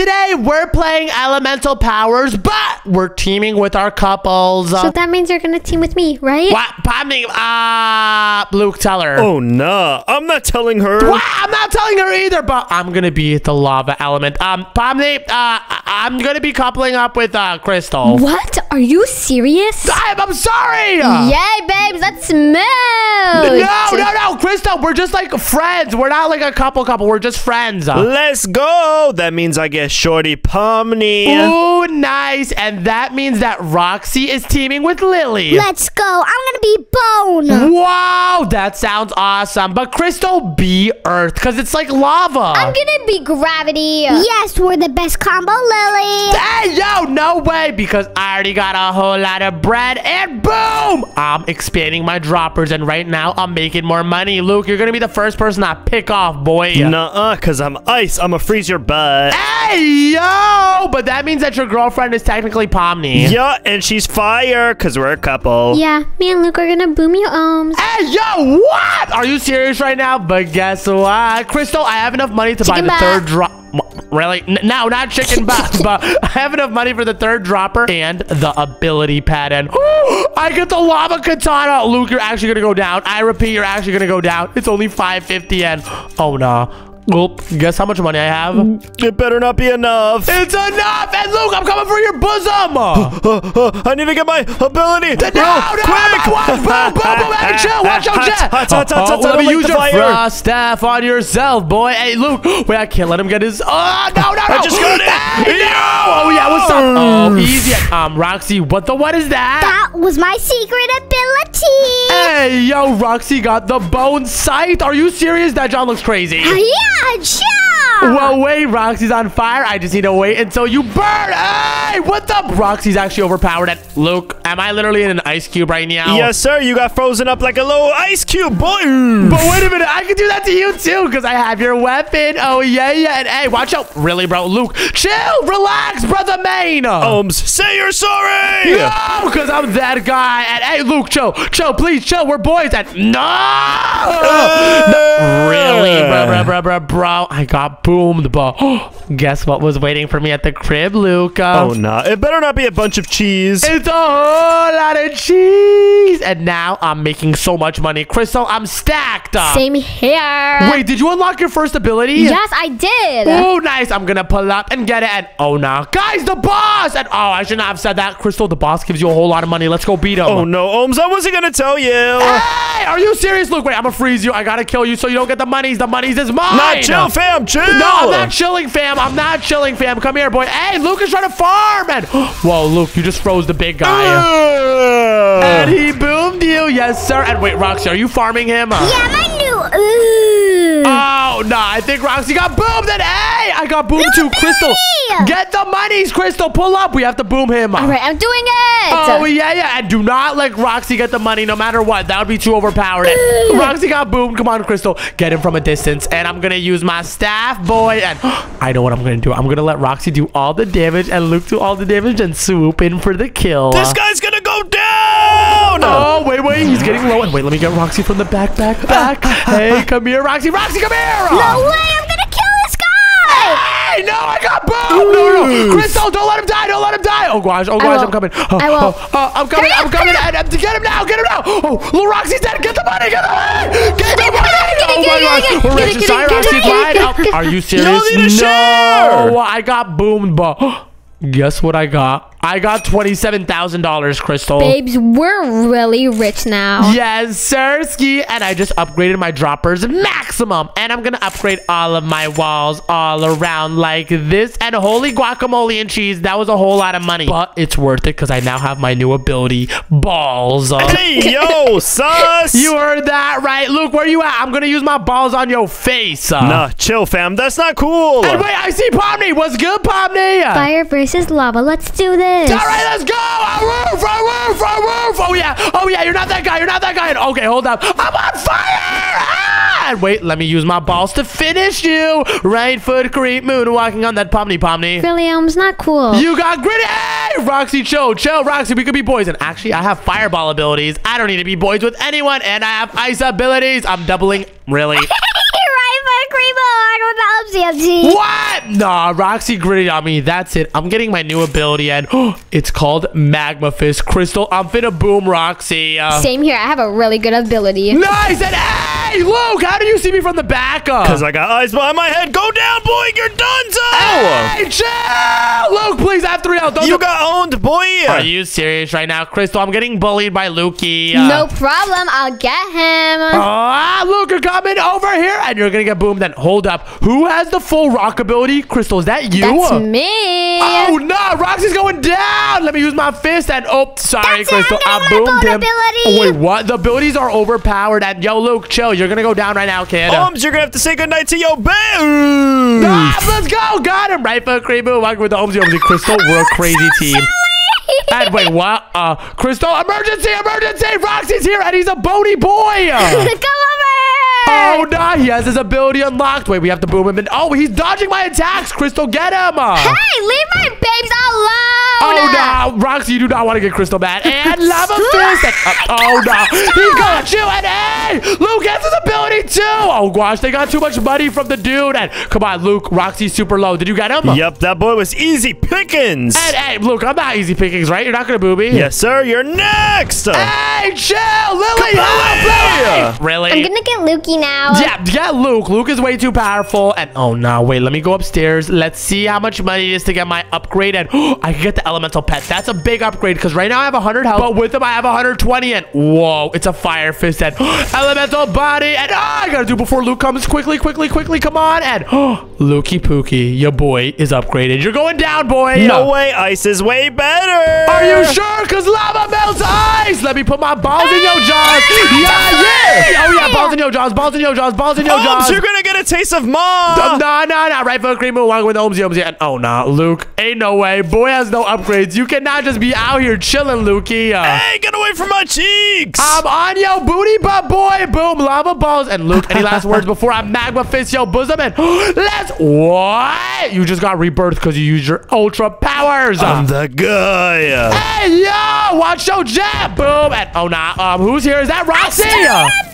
today we're playing elemental powers, but we're teaming with our couples. So that means you're gonna team with me, right? what? Pomni, uh, Luke, tell her. Oh, nah. I'm not telling her. What? I'm not telling her either, but I'm gonna be the lava element. Um, Pomni, uh, I- I'm gonna be coupling up with uh Crystal. What? Are you serious? I'm, I'm sorry. Yay, babes, let's smooth. No, no, no, Crystal. We're just like friends. We're not like a couple, couple. We're just friends. Let's go. That means I get Shorty Pomni. Ooh, nice. And that means that Roxy is teaming with Lily. Let's go. I'm gonna be Bone. Wow, that sounds awesome. But Crystal, be Earth, because it's like lava. I'm gonna be gravity. Yes, we're the best combo, Lily. Hey, yo, no way, because I already got a whole lot of bread, and boom! I'm expanding my droppers, and right now I'm making more money. Luke, you're gonna be the first person I pick off, boy. Nuh-uh, because I'm ice. I'm going to freeze your butt. Hey, yo! But that means that your girlfriend is technically Pomni. Yeah, and she's fire because we're a couple. Yeah, me and Luke are gonna boom your Omz. Hey, yo, what? Are you serious right now? But guess what? Crystal, I have enough money to buy the butt. third drop. Really? N- no, not chicken butt, but I have enough money for the third dropper and the ability pad. And I get the lava katana. Luke, you're actually going to go down. I repeat, you're actually going to go down. It's only 550 and oh no. Well, guess how much money I have? It better not be enough. It's enough! And Luke, I'm coming for your bosom! Uh, uh, uh, I need to get my ability. No, no, oh, quick! no, watch, boom, boom, boom, hey, chill, watch out, Hot, Jet. hot, hot, hot, Oh, hot, let me use your fire. frost staff on yourself, boy. Hey, Luke, wait, I can't let him get his. Oh, no, no, no. I just got it. Hey, no. Yo. Oh, yeah, what's up? Oh, easy. Um, Roxy, what the, what is that? That was my secret ability. Hey, yo, Roxy got the bone sight. Are you serious? That John looks crazy. Yeah, sure. Well, wait, Roxy's on fire. I just need to wait until you burn. Hey, what's up? Roxy's actually overpowered. And Luke, am I literally in an ice cube right now? Yes, sir. You got frozen up like a little ice cube, boy. But wait a minute, I can do that to you too, because I have your weapon. Oh, yeah, yeah. And hey, watch out. Really, bro? Luke, chill, relax, brother Main. Omz, say you're sorry. No, because I'm that guy. And hey, Luke, chill, chill, please, chill. We're boys. And no, really, bro, bro, bro, bro, bro. I got boomed, but guess what was waiting for me at the crib, Luke? Uh, Oh, no. It better not be a bunch of cheese. It's a whole lot of cheese. And now I'm making so much money. Crystal, I'm stacked up. Same here. Wait, did you unlock your first ability? Yes, I did. Oh, nice. I'm going to pull up and get it. And oh, no. Guys, the boss. And oh, I should not have said that. Crystal, the boss gives you a whole lot of money. Let's go beat him. Oh, no, Omz. I wasn't going to tell you. Hey, are you serious? Look, wait, I'm going to freeze you. I got to kill you so you don't get the monies. The monies is mine. Not chill, fam. Chill. No, I'm not chilling, fam. I'm not chilling, fam. Come here, boy. Hey, Luke is trying to farm. And whoa, Luke, you just froze the big guy. Ugh. And he boomed you, yes, sir. And wait, Roxy, are you farming him? Yeah, my new. Ooh. Oh, no, I think Roxy got boomed. And hey, I got boomed too. Crystal, get the monies, Crystal. Pull up. We have to boom him. All right, I'm doing it. Oh, yeah, yeah. And do not let Roxy get the money no matter what. That would be too overpowered. Roxy got boomed. Come on, Crystal. Get him from a distance. And I'm going to use my staff, boy. And I know what I'm going to do. I'm going to let Roxy do all the damage and Luke do all the damage and swoop in for the kill. This guy's going to Oh, wait, wait. He's getting low. And wait, let me get Roxy from the back, back, uh, back. Uh, uh, hey, come here, Roxy. Roxy, come here. No way, I'm gonna kill this guy. Hey, no, I got boomed. No, no, no. Crystal, don't let him die. Don't let him die. Oh, gosh. Oh, gosh. I'm coming. Oh, I will. oh, oh, I'm coming. I'm coming. And, and, get him now. Get him now. Oh, little Roxy's dead. Get the money. Get the money. Get the money. Oh, my gosh. We're get rich it, and get sorry, it, get Roxy. it, Quiet. get it. Are you serious? need to no. share. I got boomed, but guess what I got? I got $27,000, Crystal. Babes, we're really rich now. Yes, sir, ski. And I just upgraded my droppers maximum. And I'm going to upgrade all of my walls all around like this. And holy guacamole and cheese, that was a whole lot of money. But it's worth it because I now have my new ability, balls. Hey, yo, sus. you heard that right. Luke, where you at? I'm going to use my balls on your face. Uh. Nah, chill, fam. That's not cool. And wait, I see Pomni. What's good, Pomni? Fire versus lava. Let's do this. All right, let's go. Roof, roof, roof. Oh, yeah. Oh, yeah. You're not that guy. You're not that guy. Okay, hold up. I'm on fire. Ah! Wait, let me use my balls to finish you. Right foot creep moonwalking on that pomni pomni. Ohms, not cool. You got gritty. Hey, Roxy, chill, chill, Roxy. We could be boys. And actually, I have fireball abilities. I don't need to be boys with anyone. And I have ice abilities. I'm doubling. Really? right foot creep on with Omzy. What? Nah, Roxy gritted on me. That's it. I'm getting my new ability, and it's called Magma Fist. Crystal, I'm finna boom Roxy. Uh, Same here. I have a really good ability. nice! And hey, Luke, how did you see me from the back? Uh, Because I got eyes behind my head. Go down, boy. You're done, so. Hey, chill! Luke, please, I have three health. Don't You got owned, boy. Are you serious right now? Crystal, I'm getting bullied by Lukey. Uh, No problem. I'll get him. Ah, Luke, you're coming over here, and you're gonna get boomed. Then hold up. Who has the full rock ability? Crystal, is that you? That's me. Oh no, Roxy's going down. Let me use my fist and oh, sorry, That's Crystal. I'm I getting my boomed him. ability. Oh, wait, what? The abilities are overpowered. And yo, Luke, chill. You're gonna go down right now, kid. Holmes, you're gonna have to say goodnight to your boo. Ah, let's go. Got him. Right foot, cream move. Welcome with the Omzy Omzy Crystal. We're a crazy team. And wait, what? Uh, Crystal, emergency, emergency! Roxy's here, and he's a bony boy. Come over. Oh no, he has his ability unlocked. Wait, we have to boom him. And oh, he's dodging my attacks. Crystal, get him. Hey, leave my alone. Oh no, Roxy, you do not want to get Crystal mad. And Lava Fist. And, uh, oh no, he got you. And hey, Luke has his ability too. Oh gosh, they got too much money from the dude. And come on, Luke, Roxy's super low. Did you get him? Yep, that boy was easy pickings. And hey, Luke, I'm not easy pickings, right? You're not gonna boo me. Yes, sir. You're next. Hey, chill, Lily. Come help, on. Lily. Really? I'm gonna get Lukey now. Yeah, yeah, Luke. Luke is way too powerful. And oh no, wait, let me go upstairs. Let's see how much money it is to get my upgrade. And I can get the elemental pet. That's a big upgrade because right now I have 100 health, but with him I have 120. And whoa, it's a fire fist and elemental body. And oh, I gotta do before Luke comes. Quickly, quickly, quickly, come on. And oh, Lukey Pookie, your boy is upgraded. You're going down, boy. No way. Ice is way better. Are you sure? Because lava melts ice. Let me put my balls in your jaws. Yeah, yeah. Oh, yeah. Balls in your jaws. Balls in your jaws. Balls in your Holmes, jaws. you're gonna get a taste of mom. No, no, no. Right foot cream move. Walking with Omzy, Omzy. And oh, no. Luke, ain't no way. Boy has no upgrades. You cannot just be out here chilling, Lukey. Uh, Hey, get away from my cheeks. I'm on your booty, butt boy. Boom, lava balls. And Luke, any last words before I magma fist your bosom? And let's. What? You just got rebirthed because you used your ultra powers. I'm the guy. Hey, yo, watch your jab. Boom. And oh, nah. Um, who's here? Is that Roxy?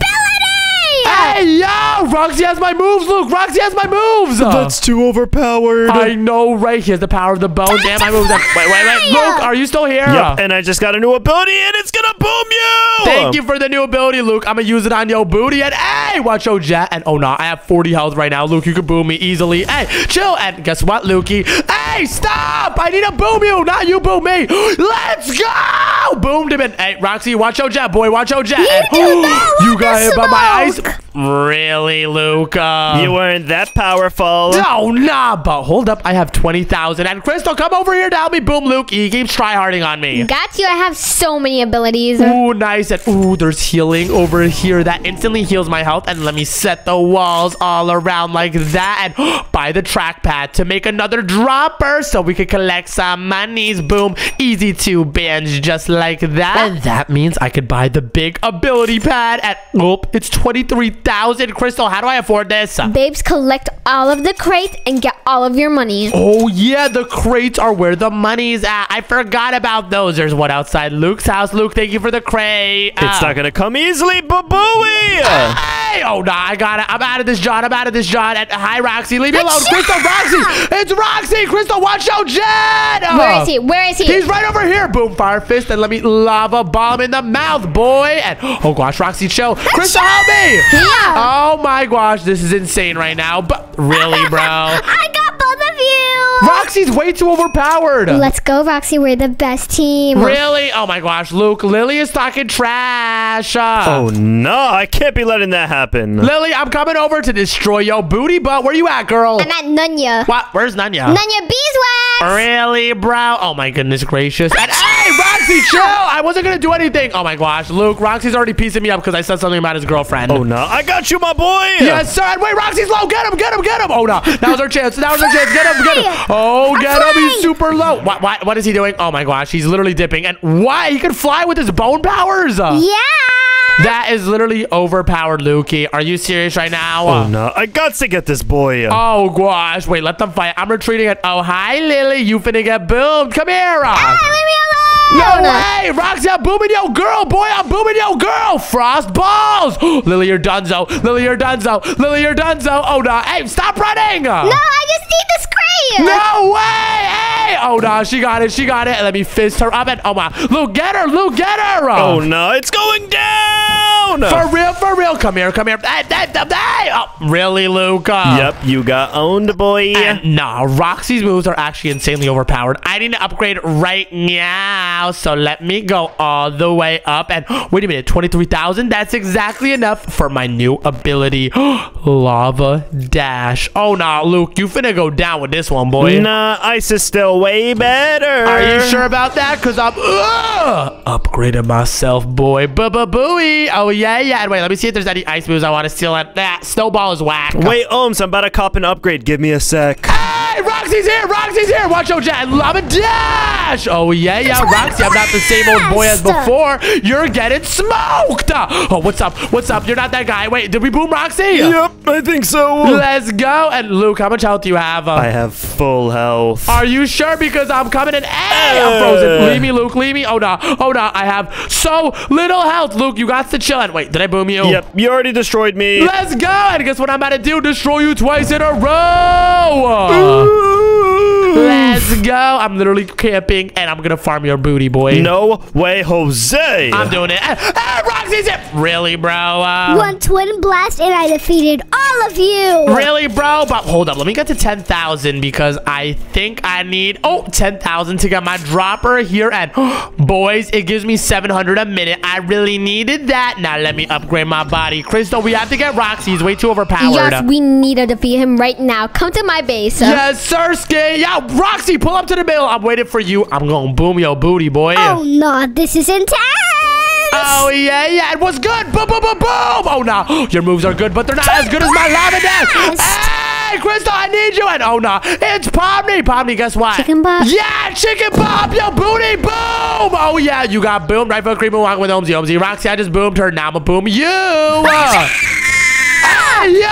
Hey, yo, Roxy has my moves, Luke. Roxy has my moves. That's too overpowered. I know, right? He has the power of the bones and my moves. Wait, wait, wait. Luke, are you still here? Yep, and I just got a new ability, and it's gonna boom you. Thank you for the new ability, Luke. I'm gonna use it on your booty. And hey, watch your jet. And oh no, I have 40 health right now. Luke, you can boom me easily. Hey, chill. And guess what, Lukey? Hey, stop! I need to boom you, not you boom me. Let's go! Boomed him. And hey, Roxy, watch your jet, boy. Watch your jet. And, do not you got hit by my ice. Smoke. Really, Luke? Uh, You weren't that powerful. no, nah, but hold up. I have 20,000. And Crystal, come over here to help me boom Luke. He keeps tryharding on me. Got you. I have so many abilities. Ooh, nice. And ooh, there's healing over here that instantly heals my health. And let me set the walls all around like that. And buy the trackpad to make another dropper so we could collect some monies. Boom. Easy to binge just like that. And that means I could buy the big ability pad at, oh, it's 23,000. Crystal, how do I afford this? Babes, collect all of the crates and get all of your money. Oh, yeah, the crates are where the money's at. I forgot about those. There's one outside Luke's house. Luke, thank you for the crate. It's Ah. not gonna come easily, babooey. Hey! Oh, no, I got it. I'm out of this, John. I'm out of this, John. And, hi, Roxy. Leave me alone. Achoo! Crystal, Roxy. It's Roxy. Crystal, watch out, Jet. Where is he? Where is he? He's right over here. Boom, fire fist. And let me lava bomb in the mouth, boy. And, oh, gosh, Roxy, chill. Crystal, help me. Yeah. Oh, my gosh. This is insane right now. But really, bro? I got both of you. Roxy's way too overpowered. Let's go, Roxy. We're the best team. Really? Oh my gosh, Luke, Lily is talking trash. Uh, Oh no, I can't be letting that happen. Lily, I'm coming over to destroy your booty butt. Where you at, girl? I'm at Nunya. what? Where's Nanya? Nunya beeswax. Really, bro? Oh my goodness gracious. And hey, Roxy, chill. I wasn't gonna do anything. Oh my gosh, Luke, Roxy's already piecing me up because I said something about his girlfriend. Oh no, I got you, my boy. Yes, sir. And wait, Roxy's low. Get him, get him, get him. Oh no. Now's our chance. Now's our chance. Get him, get him. Oh, get him. He's super low. What, what, what is he doing? Oh my gosh, he's literally dipping. And why? He can fly with his bone powers. Yeah. That is literally overpowered, Lukey. Are you serious right now? Oh no, I got to get this boy. Oh gosh, wait, let them fight. I'm retreating it. Oh, hi, Lily. You finna get boomed. Come here. uh. No way! Roxy, I'm booming yo girl, boy, I'm booming yo girl! Frost balls! Lily, you're donezo. Lily, you're donezo. Lily, you're donezo. Oh, no. Hey, stop running! No, I just need the screen. No way! Hey! Oh, no, she got it. She got it. Let me fist her up and, oh, my. Luke, get her. Luke, get her! Oh no, it's going down! For real, for real. Come here, come here. Oh, really? Uh, Yep, you got owned, boy. And nah, Roxy's moves are actually insanely overpowered. I need to upgrade right now. So let me go all the way up. And wait a minute, 23,000? That's exactly enough for my new ability. Lava Dash. Oh, nah, Luke, you finna go down with this one, boy. Nah, ice is still way better. Are you sure about that? Because I'm uh, upgrading myself, boy. Ba-ba-booey. Oh, yeah, yeah. And wait, let me see if there's any ice moves I want to steal. At that snowball is whack. Wait, Omz, I'm about to cop an upgrade. Give me a sec. Hey, Roxy's here! Roxy's here! Watch out, Jet! Lava Dash! Oh, yeah, yeah, Roxy, I'm not the same old boy as before. You're getting smoked! Oh, what's up? What's up? You're not that guy. Wait, did we boom Roxy? Yep, I think so. Let's go. And Luke, how much health do you have? I have full health. Are you sure? Because I'm coming in. Hey, I'm frozen. Eh. Leave me, Luke. Leave me. Oh, no. Oh, no. I have so little health. Luke, you got to chill. Wait, did I boom you? Yep, you already destroyed me. Let's go. And guess what I'm about to do? Destroy you twice in a row. Let's go. I'm literally camping and I'm gonna farm your booty, boy. No way, Jose. I'm doing it. Ah, ah, Roxy's it. Really, bro? Uh, One twin blast and I defeated all of you. Really, bro? But hold up. Let me get to 10,000 because I think I need, oh, 10,000 to get my dropper here. And boys, it gives me 700 a minute. I really needed that. Now let me upgrade my body. Crystal, we have to get Roxy. He's way too overpowered. Yes, we need to defeat him right now. Come to my base. Yes, sir, Skin. Yeah, Roxy, pull up to the middle. I'm waiting for you. I'm going to boom your booty, boy. Oh no, this is intense. Oh, yeah, yeah. It was good. Boom, boom, boom, boom. Oh, no. Your moves are good, but they're not as good as my lava dash. Hey, Crystal, I need you. And oh, no. It's Pomni. Pomni, guess what? Chicken pop? Yeah, chicken pop. Yo, booty. Boom. Oh, yeah. You got boomed. Right foot creeping walking with Omzy. Omzy. Roxy, I just boomed her. Now I'm going to boom you. Uh. Yo!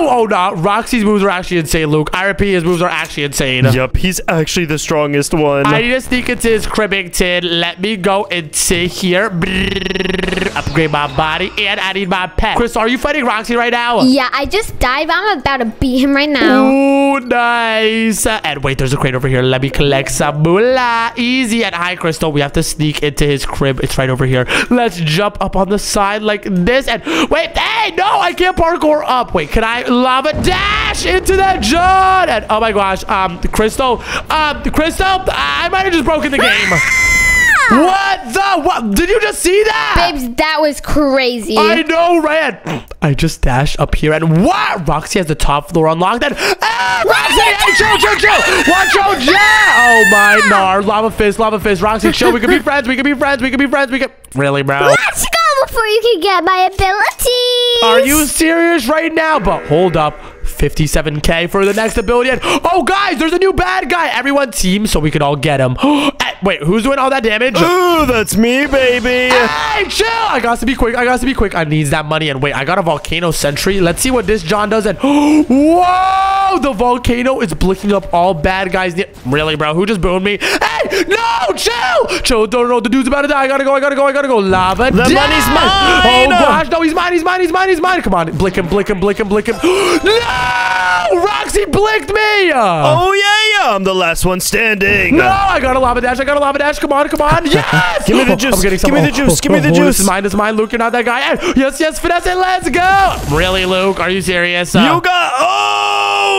Oh, no. Roxy's moves are actually insane, Luke. I repeat, his moves are actually insane. Yep, he's actually the strongest one. I need to sneak into his cribbington. Let me go into here. Brrr, upgrade my body. And I need my pet. Chris, are you fighting Roxy right now? Yeah, I just died. I'm about to beat him right now. Ooh, nice. Uh, And wait, there's a crate over here. Let me collect some moolah. Easy. And hi, Crystal. We have to sneak into his crib. It's right over here. Let's jump up on the side like this. And wait, hey, no, I can't parkour up. Wait, can I lava dash into that John? And oh my gosh, um, the Crystal, um, the Crystal, I might have just broken the game. what the? What? Did you just see that? Babes, that was crazy. I know, Ryan. I just dashed up here, and what? Roxy has the top floor unlocked. And ah, Roxy, hey, chill, chill, chill. Watch out, yeah. Oh my nar, lava fist, lava fist. Roxy, chill. We can be friends. We can be friends. We can be friends. We can. Really, bro? Let's go before you can get my abilities. Are you serious right now? But hold up. 57k for the next ability. And, oh, guys, there's a new bad guy. Everyone team so we can all get him. Wait, who's doing all that damage? Ooh, that's me, baby. Hey, chill! I got to be quick. I got to be quick. I need that money. And wait, I got a volcano sentry. Let's see what this John does. And whoa, the volcano is blicking up all bad guys. Really, bro? Who just boomed me? Hey, no, chill, chill. Don't know the dude's about to die. I gotta go. I gotta go. I gotta go. Lava. The dash! money's mine! Oh gosh, no, he's mine. He's mine. He's mine. He's mine. Come on, blick him, blick him, blick him, blick him. no, Roxy blicked me. Oh, yeah. I'm the last one standing. No, I got a lava dash. I got a lava dash. Come on, come on. Yes. Give me the juice. I'm getting some. Give me the juice. Give me the This juice. is mine. This is mine. Luke, you're not that guy. And yes, yes, finesse it. Let's go. Really, Luke? Are you serious? Uh, You got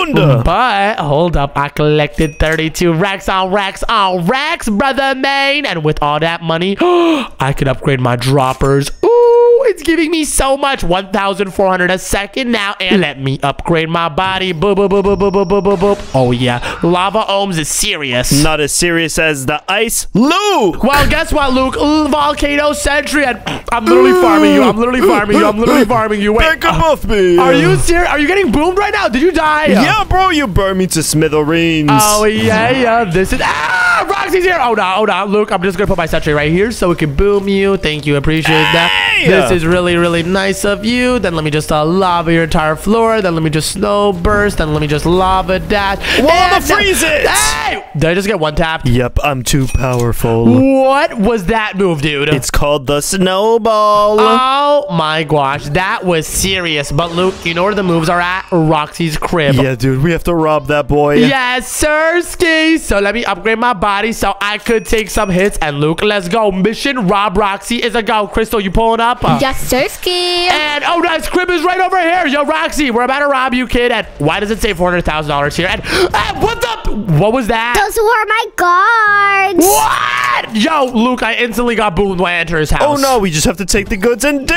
owned. but hold up, I collected 32 racks on racks on racks, brother main. And with all that money, I could upgrade my droppers. Ooh, it's giving me so much. 1,400 a second now. And let me upgrade my body. Boop, boop, boop, boop, boop, boop, boop, boop. Oh, yeah. Lava Omz is serious. Not as serious as the ice. Luke! Well, guess what, Luke? Volcano Sentry. I'm literally farming you. I'm literally farming you. I'm literally farming you. Wait. Back up uh, off me. Are you serious? Are you getting boomed right now? Did you die? Yeah, bro. You burned me to smithereens. Oh, yeah, yeah. This is... Ah! No, Roxy's here. Oh no, oh no, Luke. I'm just gonna put my sentry right here so we can boom you. Thank you, appreciate that. This is really, really nice of you. Then let me just uh, lava your entire floor. Then let me just snow burst. Then let me just lava dash. Lava And- freeze it! Hey! Did I just get one tapped? Yep, I'm too powerful. What was that move, dude? It's called the snowball. Oh my gosh, that was serious. But Luke, you know where the moves are at? Roxy's crib. yeah, dude, we have to rob that boy. Yes, sir, ski. So let me upgrade my body so I could take some hits. And Luke, let's go. Mission Rob Roxy is a go. Crystal, you pulling up? Uh, Yes, Sirski. And oh, nice crib is right over here. Yo, Roxy, we're about to rob you, kid. And why does it say four hundred thousand dollars here? And, and what the? What was that? Those were my guards. what? Yo, Luke, I instantly got boomed when I enter his house. Oh no, we just have to take the goods and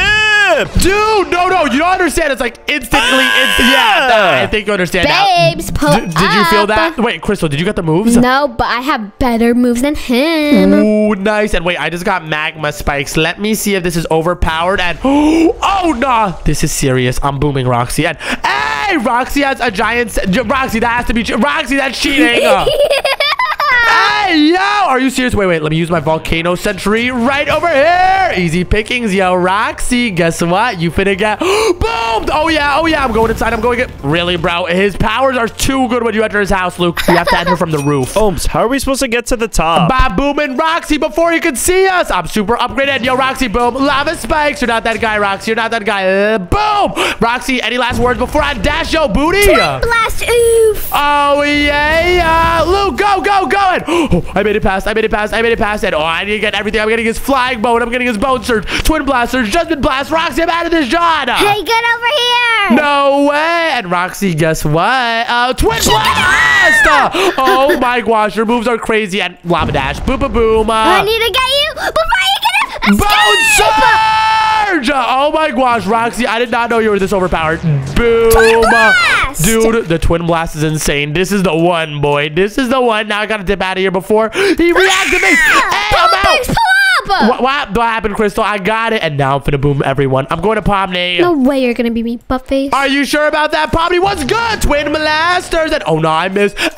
dip. Dude, no, no, you don't understand. It's like instantly, it's, yeah, Ah! I think you understand now. Babes, pull D- did you feel that? Wait, Crystal, did you get the moves? No, but I have better moves than him. Ooh, nice. And wait, I just got magma spikes. Let me see if this is overpowered. And oh no, this is serious. I'm booming Roxy. And hey, Roxy has a giant. Roxy, that has to be. Roxy, that's cheating. Hey, yo, are you serious? Wait, wait. Let me use my volcano sentry right over here. Easy pickings, yo, Roxy. Guess what? You finna get boomed. Oh yeah, oh yeah. I'm going inside. I'm going. In. Really, bro? His powers are too good when you enter his house, Luke. You have to enter from the roof. Omz, how are we supposed to get to the top? Bob Boom and Roxy before he can see us. I'm super upgraded. Yo, Roxy, boom. Lava spikes. You're not that guy, Roxy. You're not that guy. Uh, boom. Roxy, any last words before I dash yo booty? Blast, oof. Oh, yeah. Luke, go, go, go. Oh, I made it past. I made it past. I made it past. And, oh, I need to get everything. I'm getting his flying bone. I'm getting his bone surge. Twin blasters. Judgment blast. Roxy, I'm out of this John. Hey, get over here. No way! And Roxy, guess what? Uh, Twin Blast! Uh, oh my gosh, your moves are crazy. And Lava Dash, boom, boom, boom. I Uh, need to get you before you get a Bone. Surge! Oh my gosh, Roxy, I did not know you were this overpowered. Boom! Dude, the Twin Blast is insane. This is the one, boy. This is the one. Now I gotta dip out of here before he reactivates. Hey, I'm out! Babes, pull up. What, what, what happened, Crystal? I got it, and now I'm finna boom everyone. I'm going to Pomni. No way you're gonna be me, face. Are you sure about that, Pomni? What's good? Twin blasters. And oh no, I missed. Hey,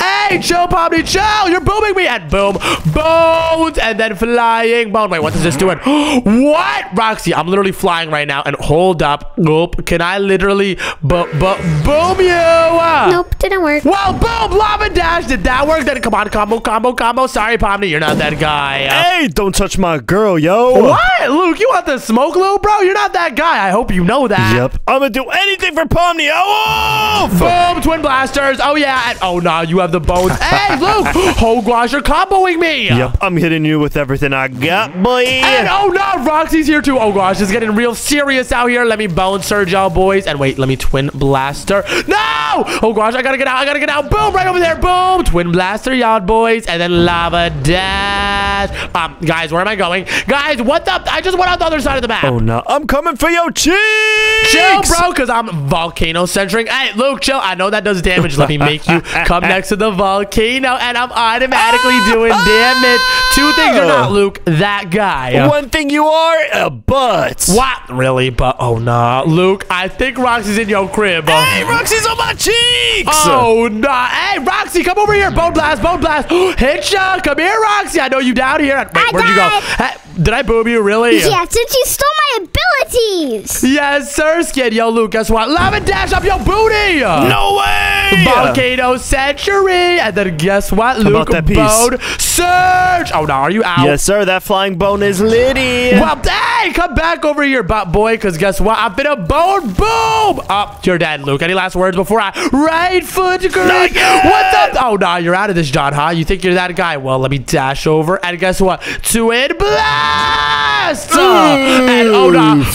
chill, Pomni, chill. You're booming me. And boom, bones. And then flying bone. Wait, what is this doing? what? Roxy, I'm literally flying right now. And hold up. Nope. Can I literally bu- bu- boom you? Nope, didn't work. Well, boom, lava dash. Did that work? Then come on, combo, combo, combo. Sorry, Pomni, you're not that guy. Uh, Hey, don't touch my girl, yo. what? Luke, you want the smoke, Luke, bro? You're not that guy. I hope you know that. Yep, I'm gonna do anything for Pomni. Oh, Boom, twin blasters. Oh, yeah. And, oh, no, you have the bones. hey, Luke. Oh, gosh, you're comboing me. Yep, I'm hitting you with everything I got, boy. And, oh, no, Roxy's here, too. Oh, gosh, it's getting real serious out here. Let me bone surge y'all, boys. And wait, let me twin blaster. No! Oh, gosh, I gotta get out. I gotta get out. Boom, right over there. Boom. Twin blaster, y'all, boys. And then lava dash. Um, guys, where am I going? Guys, what the? I just went out the other side of the map. Oh no, I'm coming for your cheeks. Chill, bro, because I'm volcano centering. Hey, Luke, chill. I know that does damage. Let me make you come next to the volcano, and I'm automatically doing damage. Two things are not, oh. Luke. That guy. One thing you are, a butt. What? Really? But oh no, Luke. I think Roxy's in your crib. Uh. Hey, Roxy's on my cheeks. Oh no! Hey, Roxy, come over here. Bone blast, bone blast. Hit ya. Come here, Roxy. I know you down here. Wait, I where'd you go? died. Hey, did I boob you? Really? Yeah, since you stole my abilities. Yes, sir, Skid. Yo, Luke, guess what? Lava dash up your booty. No way. Volcano Century. And then guess what? about Luke that? Bone Surge. Oh, no. Are you out? Yes, sir. That flying bone is litty. Well, hey, come back over here, butt boy, because guess what? I'm finna bone boom. Oh, you're dead, Luke. Any last words before I right foot grip? yet. What's up? Oh, no, you're out of this, John, huh? You think you're that guy? Well, let me dash over, and guess what? Twin blast! Uh, and oh, no.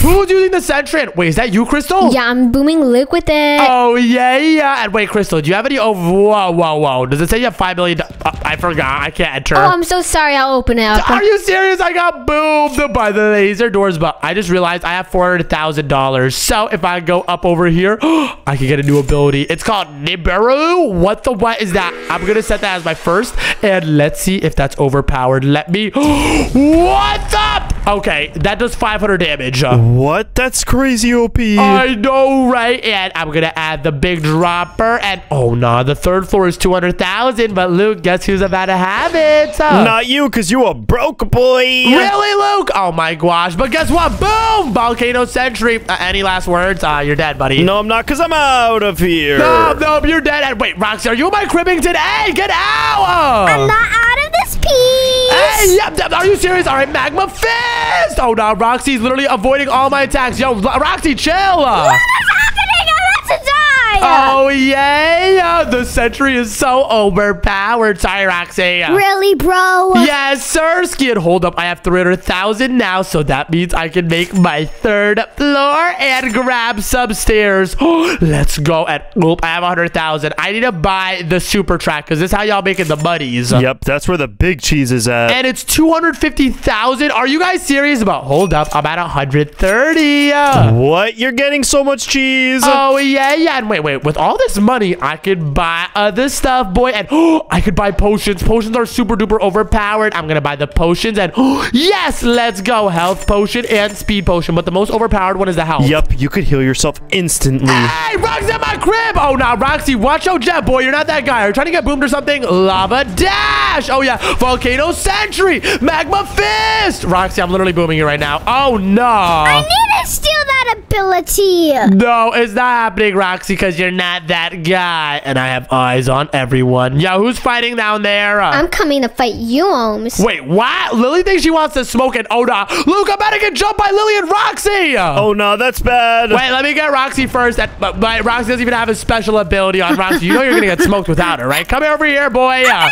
Who's using the Sentry? Wait, is that you, Crystal? Yeah, I'm booming Luke with it. Oh, yeah, yeah. And wait, Crystal, do you have any? Oh, whoa, whoa, whoa. Does it say you have $5 million? Uh, I forgot. I can't enter. Oh, I'm so sorry. I'll open it up. Are you serious? I got boomed by the laser doors, but I just realized I have $400,000. So if I go up over here, I can get a new ability. It's called Nibiru. What the what is that? I'm going to set that as my first. And let's see if that's overpowered. Let me. what the? Okay, that does 500 damage. Uh, What? That's crazy OP. I know, right? And I'm gonna add the big dropper, and oh no, the third floor is 200,000. But Luke, guess who's about to have it? Uh, Not you, because you a broke boy. Really, Luke? Oh my gosh! But guess what? Boom! Volcano Sentry. Uh, any last words? Uh, you're dead, buddy. No, I'm not, because I'm out of here. No, no, you're dead. And wait, Roxy, are you in my Cribbington? Hey, get out! I'm not out of this piece. Hey, yep, yep, are you serious? All right, Magma Fist! Oh, no, Roxy's literally avoiding all my attacks. Yo, Roxy, chill! What's happening? I'm about to die. Oh, yay! Uh, the sentry is so overpowered. Sorry, Roxy. Really, bro? Yes, sir. Skid, hold up. I have 300,000 now, so that means I can make my third floor and grab some stairs. Let's go. And, oop, I have 100,000. I need to buy the super track, because this is how y'all making the muddies. Yep, that's where the big cheese is at. And it's 250,000. Are you guys serious about? Hold up. I'm at 130. Uh, what? You're getting so much cheese? Oh, yeah, yeah. And wait, wait. With all this money, I could buy other stuff, boy. And oh, I could buy potions. Potions are super duper overpowered. I'm going to buy the potions. And oh, yes, let's go. Health potion and speed potion. But the most overpowered one is the health. Yep, you could heal yourself instantly. Hey, Roxy at my crib. Oh, now, Roxy, watch out, Jet, boy. You're not that guy. Are you trying to get boomed or something? Lava dash. Oh, yeah. Volcano sentry. Magma fist. Roxy, I'm literally booming you right now. Oh, no. I need to steal that ability. No, it's not happening, Roxy, because you're not that guy. And I have eyes on everyone. Yo, who's fighting down there? Uh, I'm coming to fight you, Omz. Wait, what? Lily thinks she wants to smoke it. Oh, no. Luke, I'm about to get jumped by Lily and Roxy. Oh no, that's bad. Wait, let me get Roxy first. That, but, but Roxy doesn't even have a special ability on Roxy. You know you're going to get smoked without her, right? Come over here, boy. Uh,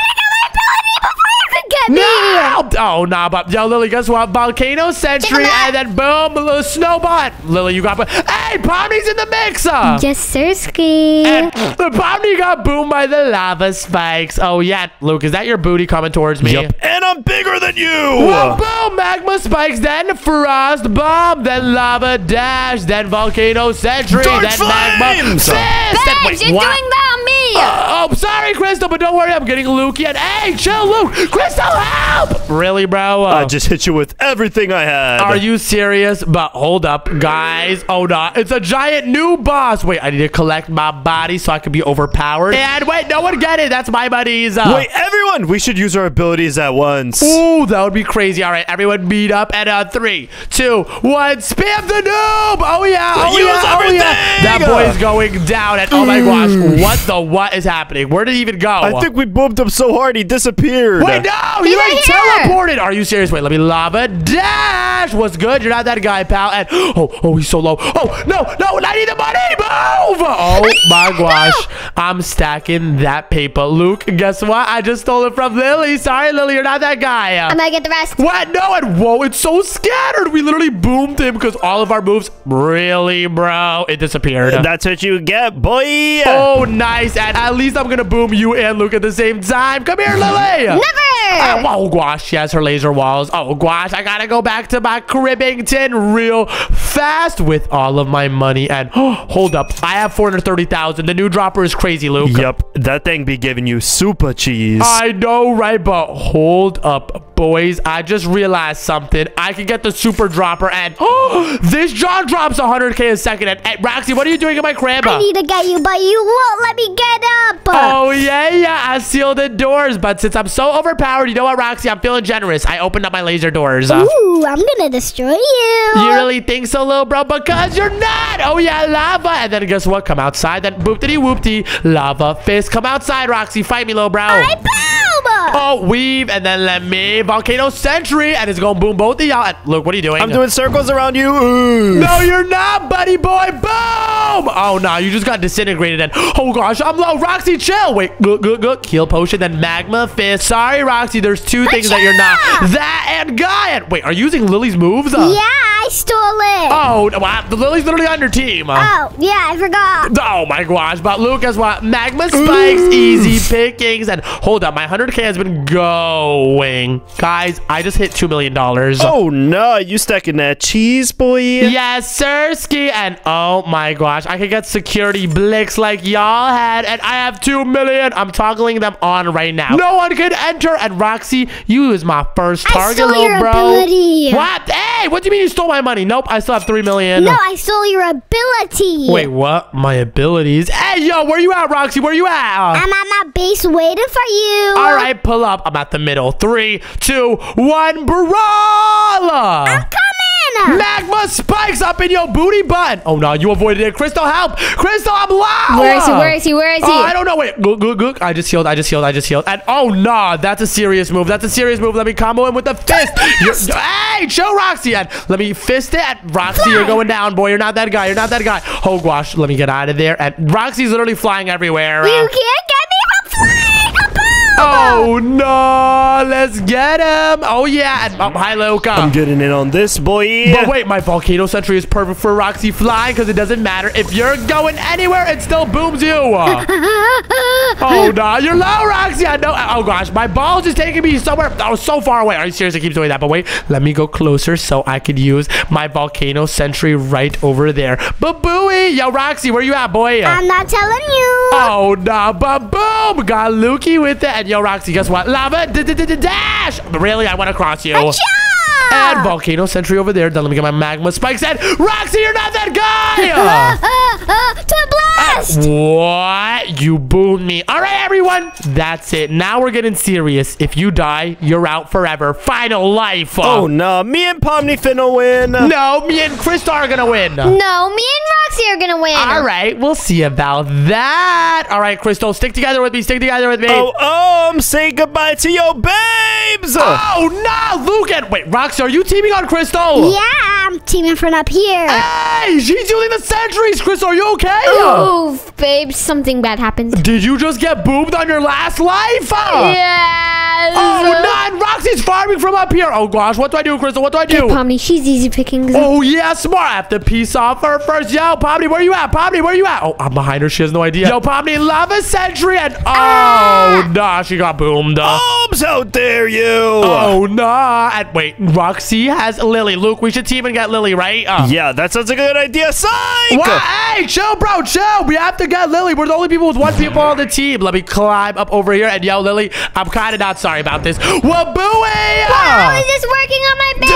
Get me. no! Oh, nah, but yo, Lily, guess what? Volcano Sentry, and then boom, little Snowbot. Lily, you got. Hey, Pomni's in the mixer. Yes, sir, Ski. And the Pomni got boomed by the lava spikes. Oh, yeah. Luke, is that your booty coming towards me? Yep. And I'm bigger than you. Well, boom, magma spikes, then frost bomb, then lava dash, then volcano sentry, Dark then magma flames! fist. then- Babes, wait, you're what? doing that Oh, sorry, Crystal, but don't worry, I'm getting Luke yet. hey, chill, Luke. Crystal, help! Really, bro? I just hit you with everything I had. are you serious? But hold up, guys. Oh, no. It's a giant new boss. Wait, I need to collect my body so I can be overpowered. And wait, no one get it. That's my buddies. Uh, Wait, everyone, we should use our abilities at once. Ooh, that would be crazy. All right, everyone meet up at uh, three, two, one. Spam the noob. Oh yeah, oh yeah, oh yeah. That boy's going down. And oh my gosh, what the what is happening? Where did he even go? I think we boomed him so hard he disappeared. Wait, no, he He's like teleported. Are you serious? Wait, let me lava dash. What's good? You're not that guy, pal. And oh, oh, he's so low. Oh no, no, I need the money. Move. Oh my gosh, I'm stacking that paper. Luke, guess what? I just stole it from Lily. Sorry, Lily, you're not that guy. I'm gonna get the rest. What? No, and whoa, it's so scattered. We literally boomed him because all of our moves, really, bro, it disappeared. That's what you get, boy. oh, nice. And at least I'm going to boom you and Luke at the same time. Come here, Lily. Never. Oh, oh, gosh, she has her laser walls. Oh, gosh, I gotta go back to my Cribbington real fast with all of my money. And hold up, I have 430,000. The new dropper is crazy, Luke. Yep, that thing be giving you super cheese. I know, right? But hold up, boys. I just realized something. I can get the super dropper, and oh, this jaw drops 100k a second. And, and Roxy, what are you doing in my crib? I need to get you, but you won't let me get up. Oh, yeah, yeah. I sealed the doors, but since I'm so overpowered, you know what, Roxy? I'm feeling generous. I opened up my laser doors. Uh, Ooh, I'm gonna destroy you. you really think so, little bro? Because you're not. Oh, yeah, lava. And then guess what? Come outside. Then boop-diddy whoop-dee. Lava fist. Come outside, Roxy. Fight me, little bro. I boom. Oh, weave, and then let me volcano sentry, and it's gonna boom both of y'all. Look, what are you doing? I'm doing circles around you. Ooh. No, you're not, buddy boy. Boom! Oh no, you just got disintegrated. And oh gosh, I'm low. Roxy, chill. Wait, good, good, good. Heal potion, then magma fist. Sorry, Roxy. There's two things that you're not. That and Guy. Wait, are you using Lily's moves? Uh, Yeah, I I stole it. Oh, wow. The Lily's literally on your team. Oh, yeah, I forgot. Oh my gosh, but Lucas, what? Magma spikes, easy pickings, and hold up, my 100k has been going. Guys, I just hit $2 million. Oh no, you stuck in that cheese, boy? Yes, sir, ski. And oh my gosh, I can get security blicks like y'all had, and I have two million. I'm toggling them on right now. No one can enter. And Roxy, you is my first I target, stole little your bro. ability. What? Hey, what do you mean you stole my money? Nope, I still have three million. No, I stole your ability. Wait, what? My abilities? Hey, yo, where you at, Roxy? Where you at? I'm at my base waiting for you. All right, pull up. I'm at the middle. Three, two, one, brawler. Come Magma spikes up in your booty button. Oh no, you avoided it. Crystal, help! Crystal, I'm loud. Where is he? Where is he? Where is he? Oh, I don't know. Wait, gook, gook, gook. I just healed. I just healed. I just healed. And oh no, that's a serious move. That's a serious move. Let me combo him with the fist. Hey, show Roxy. And let me fist it. And Roxy, you're going down, boy. You're not that guy. You're not that guy. Oh gosh, let me get out of there. And Roxy's literally flying everywhere. You Uh, can't get Oh no! Let's get him! Oh yeah! Oh, hi, Luca. I'm getting in on this, boy. But wait, my volcano sentry is perfect for Roxy flying because it doesn't matter if you're going anywhere, it still booms you. oh no, you're low, Roxy. I know. Oh gosh, my ball's just taking me somewhere. Oh, so far away. Are you serious? It keeps doing that. But wait, let me go closer so I could use my volcano sentry right over there. Babooey, yo, Roxy, where you at, boy? I'm not telling you. Oh no, but boom! Got Lukey with it. Yo, Roxy, guess what? Lava d- d- d- d- dash! Really, I went across you. And Volcano Sentry over there. Then let me get my magma spikes. And Roxy, you're not that guy! Uh, uh, uh, Twin blast. what? You booed me. All right, everyone. That's it. Now we're getting serious. If you die, you're out forever. Final life. Oh no, me and Pomni finna win. no, me and Krista are gonna win. no, me and Roxy are gonna win. All right, we'll see about that. All right, Crystal, stick together with me. Stick together with me. Oh, um, say goodbye to your babes. Oh no, Lucan! Wait, Roxy, are you teaming on Crystal? Yeah, teaming from up here. Hey, she's using the sentries. Chris, are you okay? Oof, babe, something bad happened. Did you just get boomed on your last life? Uh, Yes. Oh, no, Roxy's farming from up here. Oh gosh, what do I do, Crystal? What do I do? Pomni, she's easy pickings. Oh yeah, smart. I have to piece off her first. Yo, Pomni, where are you at? Pomni, where are you at? Oh, I'm behind her. She has no idea. Yo, Pomni, lava sentry, and oh, nah, she got boomed. Oops, how dare you? Oh nah! And wait, Roxy has Lily. Luke, we should team and get Lily, right? Uh, Yeah, that sounds like a good idea. Psych! What? Hey, chill, bro, chill. We have to get Lily. We're the only people with one people on the team. Let me climb up over here and yell, Lily. I'm kind of not sorry about this. Wabooey! How is this working on my base?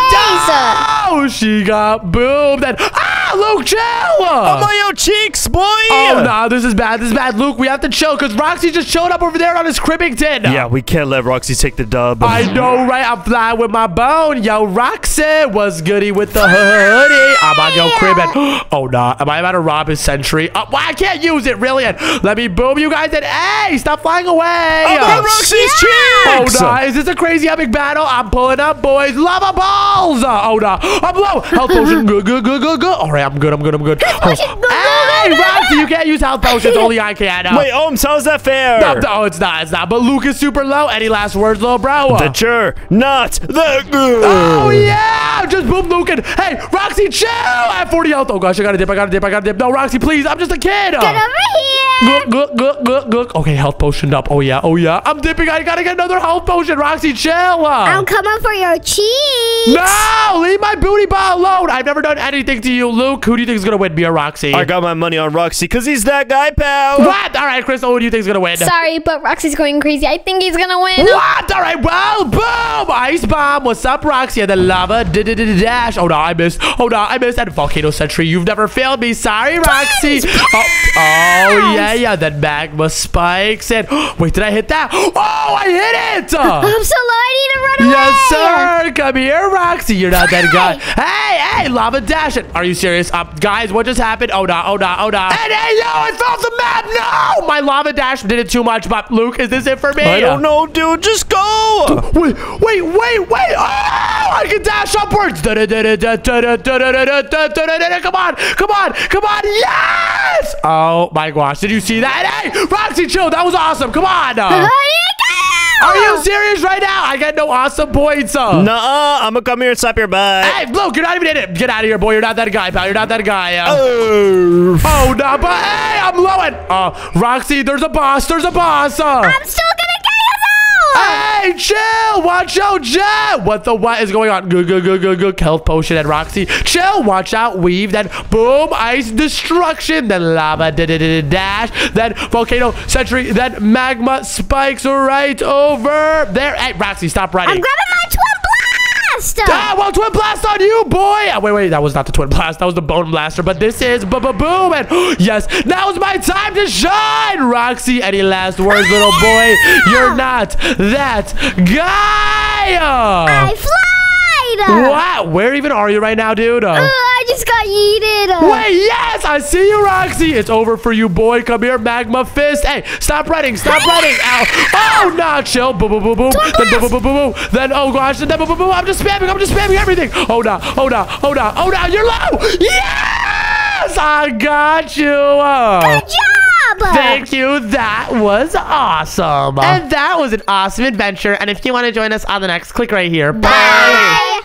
Oh, she got boomed. And ah, Luke, chill. Oh, I'm on your cheeks, boy. Oh, no, this is bad. This is bad. Luke, we have to chill because Roxy just showed up over there on his cribbing Cribbington. Yeah, we can't let Roxy take the dub. I know, right? I'm flying with my bone. Yo, Roxy was goody with the hoodie. I'm on your crib and oh no, am I about to rob his sentry? Oh, uh, well, I can't use it really. And let me boom you guys. And hey, stop flying away. Oh, I'm on Roxy's Oh cheeks. no, is this a crazy epic battle? I'm pulling up, boys. Lava balls. Uh, oh no, I'm low. Health potion. Good, good, good, good, good. All right, I'm good. I'm good. I'm good. Oh. Hey, Roxy, you can't use health potions. Only I can. Uh, Wait, Omz, how's that fair? no, no, it's not. It's not. But Luke is super low. Any last words, little bro? That you're not the good. Oh yeah! Just boom Lucan. Hey, Roxy, chill! I have 40 health. Oh gosh, I gotta dip, I gotta dip, I gotta dip. No, Roxy, please. I'm just a kid. Get over here. Gook, gook, gook, gook, gook. Okay, health potioned up. Oh yeah, oh yeah. I'm dipping. I gotta get another health potion. Roxy, chill. I'm coming for your cheeks. no, leave my booty ball alone. I've never done anything to you, Luke. Who do you think is gonna win, me or Roxy? I got my money on Roxy because he's that guy, pal. what? All right, Crystal, who do you think is gonna win? Sorry, but Roxy's going crazy. I think he's gonna win. What? All right, well, boom! Ice bomb. What's up, Roxy? And the lava d -d -d -d dash. Oh no, I missed. Oh no, I missed. And volcano sentry. You've never failed me. Sorry, Roxy. Oh, oh yeah, yeah. Then magma spikes. And wait, did I hit that? Oh, I hit it. I'm so low. I need to run away. Yes, sir. Come here, Roxy. You're not that guy. Hey, hey, lava dash it. Are you serious? Uh, guys, what just happened? Oh, no, oh, no, oh, no. And hey, yo, I fell the map. No, my lava dash did it too much. But Luke, is this it for me? I don't know, dude. Just go. Wait, wait, wait, wait. Oh, I can dash upwards. Come on, come on, come on. Yes. Oh, my gosh. Did you see that? Hey, Roxy, chill. That was awesome. Come on. How do you go? Are you serious right now? I got no awesome points. Uh. Nuh-uh, I'm gonna come here and slap your butt. Hey, Luke, you're not even in it. Get out of here, boy. You're not that guy, pal. You're not that guy. Uh. Oh. Oh, no, but hey, I'm lowing. Uh, Roxy, there's a boss. There's a boss. Uh. I'm still gonna get you though. Hey, chill! Watch out, Jet! What the what is going on? Good, good, good, good, good. Health potion and Roxy. Chill, watch out, weave, then boom, ice destruction, then lava da da da da dash, then volcano sentry, then magma spikes right over there. Hey, Roxy, stop running. I'm grabbing my twin blast. Ah, well, twin blast on you, boy! Ah, wait, wait, that was not the twin blast. That was the bone blaster. But this is ba ba boom, and yes, now's my time to shine, Roxy. Any last words, little boy? You're not that guy. I flied. Wow, where even are you right now, dude? Uh, Uh, just got yeeted. Wait, yes, I see you, Roxy. It's over for you, boy. Come here, magma fist. Hey, stop running, stop running. Ow. Oh, nah, chill. Boom, boom, boom, boom. Then boom, boom, boom, boom, boom. Then, oh gosh, then boom, boom, boom. I'm just spamming, I'm just spamming everything. Oh, no, oh, no, oh, no, oh, no, you're low. Yes, I got you. Good job. Thank you. That was awesome. And that was an awesome adventure. And if you want to join us on the next, click right here. Bye. Bye.